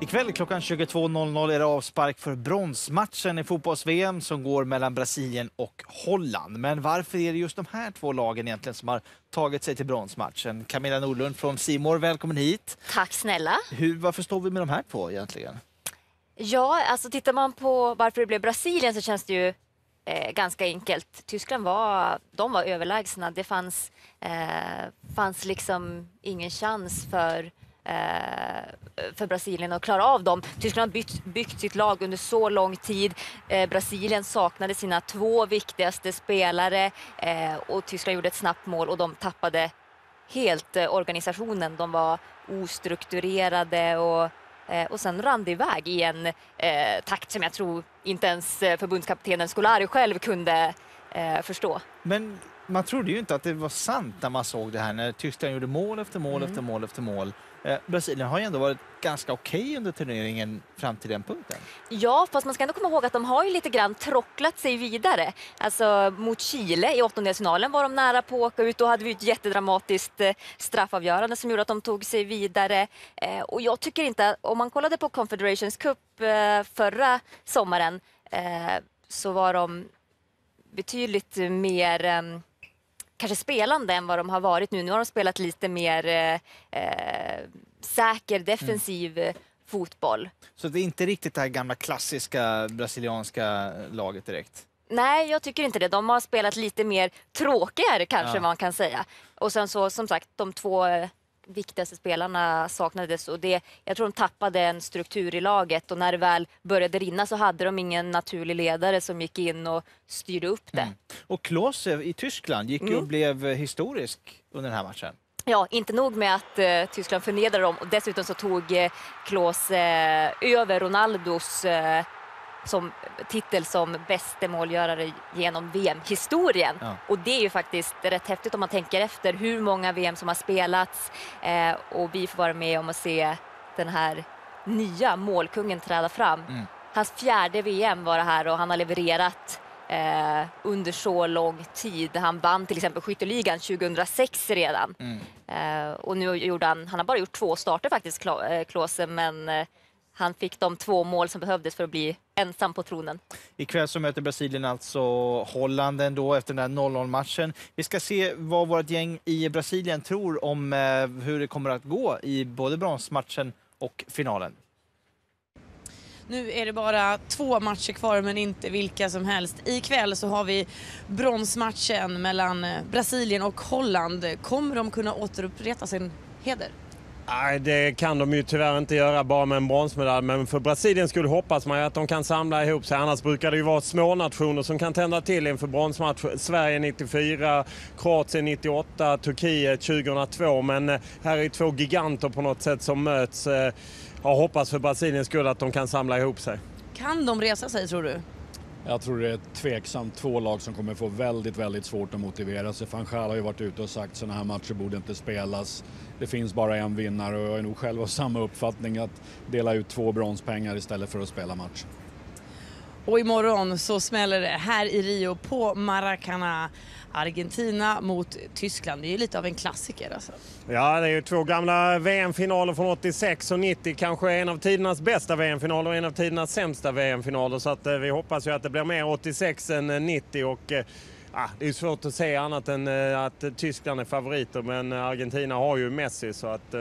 Ikväll klockan 22.00 är det avspark för bronsmatchen i fotbolls-VM som går mellan Brasilien och Holland. Men varför är det just de här två lagen egentligen som har tagit sig till bronsmatchen? Camilla Nordlund från Simor, välkommen hit. Tack snälla. Hur, varför står vi med de här två egentligen? Ja, alltså tittar man på varför det blev Brasilien så känns det ju eh, ganska enkelt. Tyskland var, de var överlägsna. Det fanns, eh, fanns liksom ingen chans för Eh, för Brasilien att klara av dem. Tyskland har byggt, byggt sitt lag under så lång tid. Eh, Brasilien saknade sina två viktigaste spelare eh, och Tyskland gjorde ett snabbt mål och de tappade helt eh, organisationen. De var ostrukturerade och eh, och sen rann det iväg i en eh, takt som jag tror inte ens eh, förbundskaptenen Scolari själv kunde eh, förstå. Men man trodde ju inte att det var sant när man såg det här när Tyskland gjorde mål efter mål mm. efter mål efter mål. Eh, Brasilien har ju ändå varit ganska okej okay under turneringen fram till den punkten. Ja, fast man ska ändå komma ihåg att de har ju lite grann trocklat sig vidare. Alltså mot Chile i åttondelsfinalen var de nära på att åka ut. Då hade vi ett jättedramatiskt eh, straffavgörande som gjorde att de tog sig vidare. Eh, och jag tycker inte, om man kollade på Confederations Cup förra sommaren så var de betydligt mer ehm, kanske spelande än vad de har varit nu. Nu har de spelat lite mer eh, eh säker defensiv mm. fotboll. Så det är inte riktigt det här gamla klassiska brasilianska laget direkt? Nej, jag tycker inte det. De har spelat lite mer tråkigare kanske ja. man kan säga. Och sen så som sagt, de två eh, viktigaste spelarna saknades och det, jag tror de tappade en struktur i laget och när det väl började rinna så hade de ingen naturlig ledare som gick in och styrde upp det. Mm. Och Klose i Tyskland gick mm. och blev historisk under den här matchen. Ja, inte nog med att eh, Tyskland förnedrade dem och dessutom så tog eh, Klose eh, över Ronaldos eh, som titel som bäste målgörare genom VM-historien. Ja. Och det är ju faktiskt rätt häftigt om man tänker efter hur många VM som har spelats eh, och vi får vara med om att se den här nya målkungen träda fram. Mm. Hans fjärde VM var det här och han har levererat eh, under så lång tid. Han vann till exempel skytteligan 2006 redan. Mm. Eh, och nu gjorde han, han har bara gjort två starter faktiskt, eh, Klose, men eh, han fick de två mål som behövdes för att bli ensam på tronen. Ikväll så möter Brasilien alltså Holland ändå efter den där 0-0 matchen. Vi ska se vad vårt gäng i Brasilien tror om eh, hur det kommer att gå i både bronsmatchen och finalen. Nu är det bara två matcher kvar men inte vilka som helst. Ikväll så har vi bronsmatchen mellan eh, Brasilien och Holland. Kommer de kunna återupprätta sin heder? Nej, det kan de ju tyvärr inte göra bara med en bronsmedalj. Men för Brasilien skulle hoppas man ju att de kan samla ihop sig. Annars brukar det ju vara små nationer som kan tända till inför bronsmatch. Sverige 94, Kroatien 98, Turkiet 2002. Men eh, här är två giganter på något sätt som möts. Eh, jag hoppas för Brasiliens skull att de kan samla ihop sig. Kan de resa sig tror du? Jag tror det är tveksamt två lag som kommer få väldigt, väldigt svårt att motivera sig. Fanchal har ju varit ute och sagt sådana här matcher borde inte spelas. Det finns bara en vinnare och jag är nog själv av samma uppfattning att dela ut två bronspengar istället för att spela match. Och imorgon så smäller det här i Rio på Maracana. Argentina mot Tyskland. Det är ju lite av en klassiker alltså. Ja, det är ju två gamla VM-finaler från 86 och 90. Kanske en av tidernas bästa VM-finaler och en av tidernas sämsta VM-finaler. Så att, eh, vi hoppas ju att det blir mer 86 än 90 eh, och eh, det är svårt att säga annat än eh, att Tyskland är favoriter men Argentina har ju Messi så att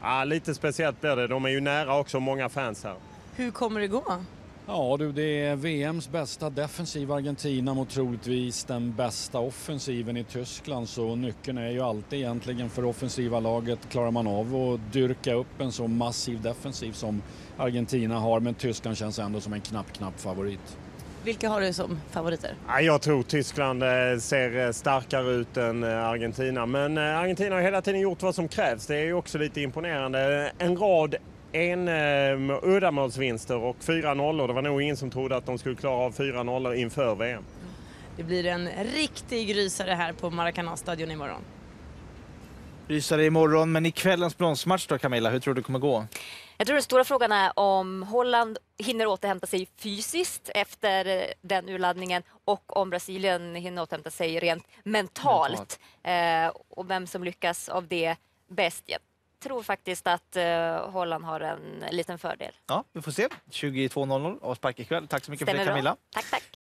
ah, lite speciellt blir det. De är ju nära också, många fans här. Hur kommer det gå? Ja du, det är VMs bästa defensiv Argentina mot troligtvis den bästa offensiven i Tyskland så nyckeln är ju alltid egentligen för offensiva laget klarar man av att dyrka upp en så massiv defensiv som Argentina har men Tyskland känns ändå som en knapp, knapp favorit. Vilka har du som favoriter? Jag tror Tyskland eh, ser eh, starkare ut än eh, Argentina. Men Argentina har hela tiden gjort vad som krävs. Det är ju också lite imponerande. En rad en eh, uddamålsvinster och fyra nollor. Det var nog ingen som trodde att de skulle klara av fyra nollor inför VM. Det blir en riktig rysare här på Maracana-stadion imorgon. Rysare imorgon, men i kvällens bronsmatch då Camilla, hur tror du det kommer gå? Jag tror den stora frågan är om Holland hinner återhämta sig fysiskt efter den urladdningen och om Brasilien hinner återhämta sig rent mentalt. mentalt. Eh, och vem som lyckas av det bäst. Tror faktiskt att eh, Holland har en liten fördel. Ja, vi får se. 22.00 avspark ikväll. Tack så mycket för Stämmer det bra. Camilla. Tack, tack.